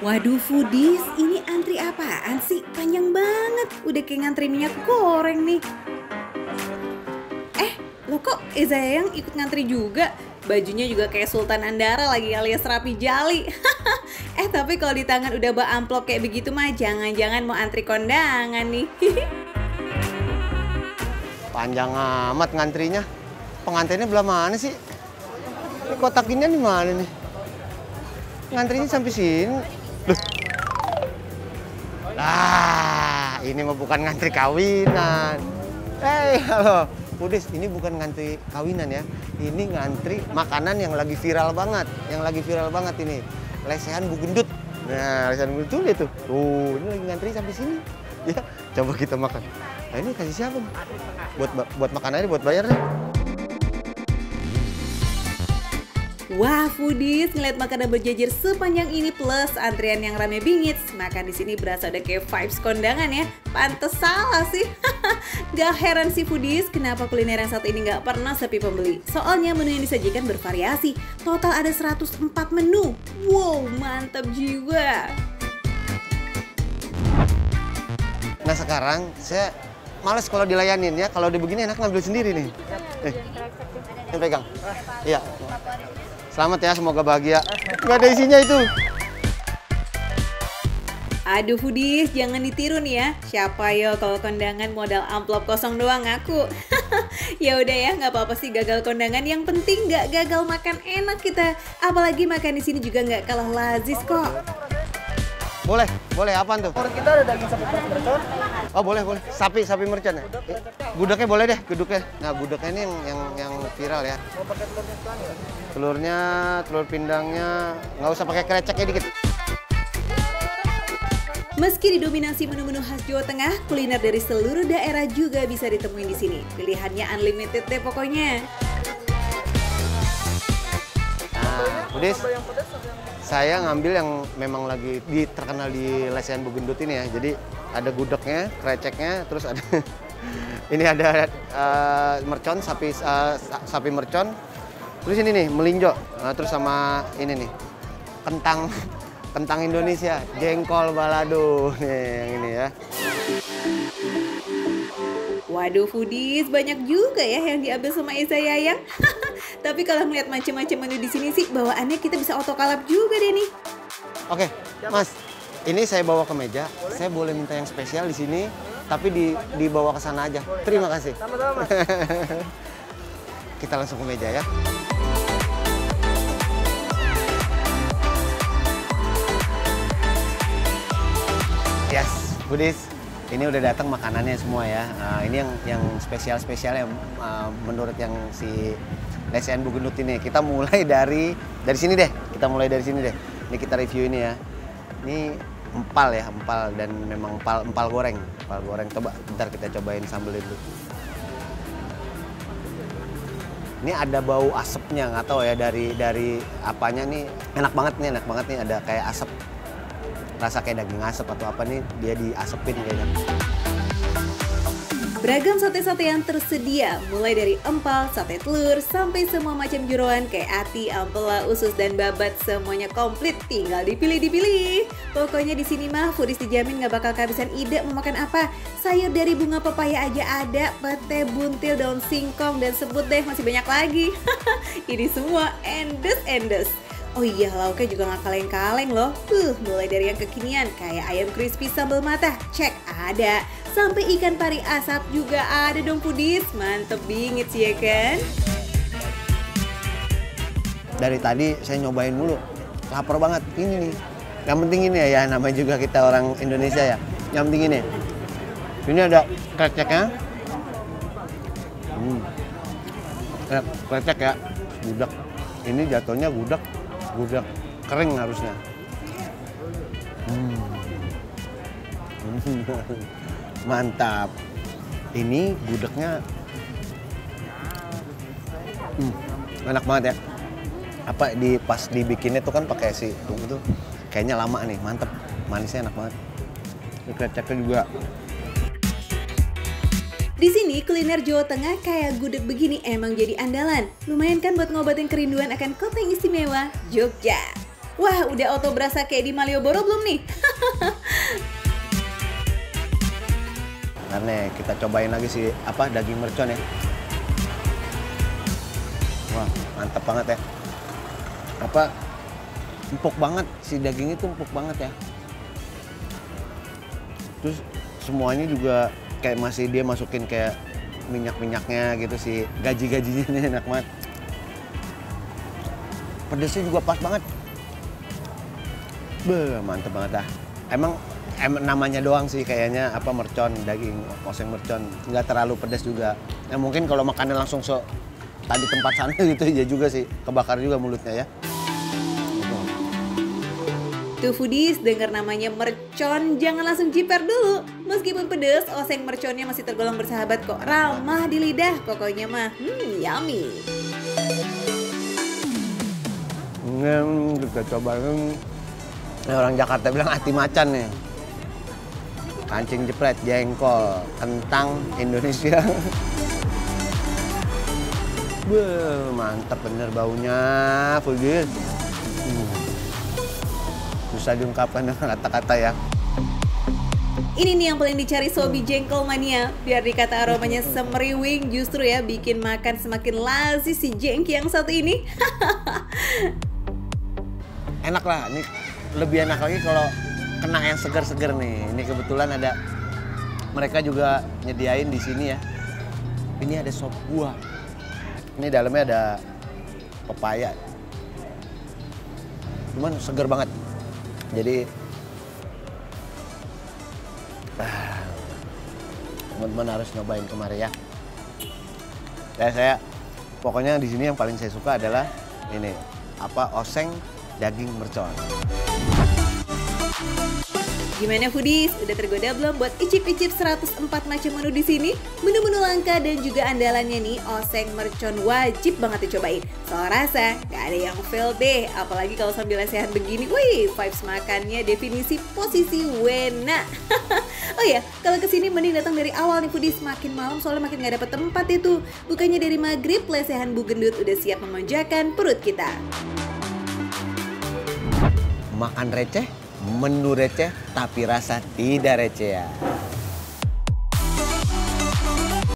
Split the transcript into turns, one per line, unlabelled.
Waduh foodies, ini antri apaan sih? Panjang banget, udah kayak ngantri minyak goreng nih. Eh, lo kok Eza yang ikut ngantri juga? Bajunya juga kayak Sultan Andara lagi alias rapi jali. eh tapi kalau di tangan udah bawa amplop kayak begitu mah jangan-jangan mau antri kondangan nih.
Panjang amat ngantrinya. Pengantinnya belah mana sih? Kotak ini di mana nih? Ngantrinya sampai sini. Loh. Ini mah bukan ngantri kawinan. Hei, halo. Udis, ini bukan ngantri kawinan ya. Ini ngantri makanan yang lagi viral banget. Yang lagi viral banget ini. Lesehan Bu Gendut. Nah, lesehan Bu Gendut itu. Tuh, ini lagi ngantri sampai sini. Ya, coba kita makan. Nah, ini kasih siapa? Buat buat makan aja, buat bayar
Wah, foodies ngeliat makanan berjejer sepanjang ini plus antrian yang rame bingit. Makan di sini berasa udah kayak vibes kondangan ya. Pantes salah sih. gak heran sih foodies kenapa kuliner yang satu ini gak pernah sepi pembeli. Soalnya menu yang disajikan bervariasi. Total ada 104 menu. Wow, mantap jiwa.
Nah sekarang saya males kalau dilayanin ya. Kalau udah begini enak ngambil sendiri nih. Eh, ini pegang. Iya. Selamat ya, semoga bahagia. Gak ada isinya itu.
Aduh foodies, jangan ditiru nih ya. Siapa yo kalau kondangan modal amplop kosong doang ngaku. ya udah ya, nggak apa-apa sih gagal kondangan. Yang penting nggak gagal makan enak kita. Apalagi makan di sini juga nggak kalah lazis kok.
Boleh, boleh apaan tuh?
Menurut kita ada daging sapi.
Oh boleh, boleh. Sapi, sapi mercon ya? Gudegnya boleh deh, gudegnya. Nah gudegnya ini yang yang, yang viral ya.
Mau pakai telurnya sekarang ya?
Telurnya, telur pindangnya, nggak usah pakai kreceknya dikit.
Meski didominasi menu-menu khas Jawa Tengah, kuliner dari seluruh daerah juga bisa ditemuin di sini. Pilihannya unlimited deh pokoknya.
Nah, Udis, saya ngambil yang memang lagi di, terkenal di lesehan Bugendut ini ya. Jadi ada gudegnya, kreceknya, terus ada ini ada eh, mercon, sapi sa- sapi mercon. Terus ini nih melinjo, Nah, terus sama ini nih kentang kentang Indonesia, jengkol balado nih yang ini ya.
Waduh foodies, banyak juga ya yang diambil sama Eza Yayang. Tapi kalau melihat macam-macam menu di sini sih, bawaannya kita bisa otokalap juga deh nih.
Oke, Mas, ini saya bawa ke meja. Saya boleh minta yang spesial di sini, tapi di, dibawa ke sana aja. Terima kasih.
Sama-sama.
Kita langsung ke meja ya. Yes, Budis. Ini udah datang makanannya semua ya. Nah, ini yang yang spesial-spesial yang uh, menurut yang si Lesehan Bugendut ini. Kita mulai dari dari sini deh. Kita mulai dari sini deh. Ini kita review ini ya. Ini empal ya, empal dan memang empal empal goreng. Empal goreng. Coba bentar kita cobain sambal dulu. Ini ada bau asapnya, nggak tahu ya dari dari apanya nih enak banget nih, enak banget nih ada kayak asap rasa kayak daging asap atau apa nih dia diasepin kayaknya.
Beragam sate-satean tersedia, mulai dari empal, sate telur, sampai semua macam jeroan kayak ati, ampela, usus, dan babat. Semuanya komplit, tinggal dipilih-dipilih. Pokoknya di sini mah Foodies dijamin nggak bakal kehabisan ide mau makan apa. Sayur dari bunga pepaya aja ada, pete, buntil, daun singkong, dan sebut deh masih banyak lagi. Ini semua endes-endes. Oh iya, lauknya juga nggak kaleng-kaleng loh. Tuh, mulai dari yang kekinian kayak ayam crispy sambal mata, cek ada. Sampai ikan pari asap juga ada dong pudis. Mantep bingit sih ya kan?
Dari tadi saya nyobain mulu, lapar banget. Ini nih, yang penting ini ya, ya namanya juga kita orang Indonesia ya. Yang penting ini, ini ada kreceknya. Hmm. Krecek ya, gudeg. Ini jatuhnya gudeg, gudeg kering harusnya. Hmm. Mantap. Ini gudegnya hmm, enak banget ya. Apa di pas dibikinnya tuh kan pakai si tunggu tuh kayaknya lama nih, mantep. Manisnya enak banget. Ini kreceknya juga
Di sini kuliner Jawa Tengah kayak gudeg begini emang jadi andalan. Lumayan kan buat ngobatin kerinduan akan kota yang istimewa, Jogja. Wah, udah auto berasa kayak di Malioboro belum nih?
Nih, kita cobain lagi si apa daging mercon ya. Wah, mantap banget ya. Apa empuk banget si daging itu empuk banget ya. Terus semuanya juga kayak masih dia masukin kayak minyak-minyaknya gitu sih. Gaji-gajinya ini enak banget. Pedesnya juga pas banget. Beuh, mantep banget dah. Emang em, namanya doang sih kayaknya apa mercon daging oseng mercon nggak terlalu pedas juga. Ya mungkin kalau makannya langsung so tadi tempat sana gitu ya juga sih kebakar juga mulutnya ya.
Tuh foodies, dengar namanya mercon, jangan langsung jiper dulu. Meskipun pedes, oseng merconnya masih tergolong bersahabat kok. Ramah di lidah, pokoknya mah. Hmm, yummy.
Hmm, kita coba ini orang Jakarta bilang hati macan nih. Kancing jepret, jengkol, kentang Indonesia. Beuh, mantap bener baunya, foodies. Hmm. Susah diungkapkan dengan kata-kata ya.
Ini nih yang paling dicari sobi jengkol mania. Biar dikata aromanya semeriwing, justru ya bikin makan semakin lazis si jengki yang satu ini.
Enak lah, ini lebih enak lagi kalau kena yang segar-segar nih. Ini kebetulan ada mereka juga nyediain di sini ya. Ini ada sop buah. Ini dalamnya ada pepaya. Cuman segar banget. Jadi ah, teman-teman harus nyobain kemarin ya. Ya saya pokoknya di sini yang paling saya suka adalah ini apa oseng daging mercon.
Gimana foodies? Udah tergoda belum buat icip-icip 104 macam menu di sini? Menu-menu langka dan juga andalannya nih, oseng mercon wajib banget dicobain. Soal rasa, gak ada yang fail deh. Apalagi kalau sambil lesehan begini, wih, vibes makannya definisi posisi wena. oh ya, kalau ke sini mending datang dari awal nih foodies. Makin malam soalnya makin gak dapet tempat itu. Bukannya dari maghrib, lesehan Bu Gendut udah siap memanjakan perut kita.
Makan receh, menu receh, tapi rasa tidak receh ya.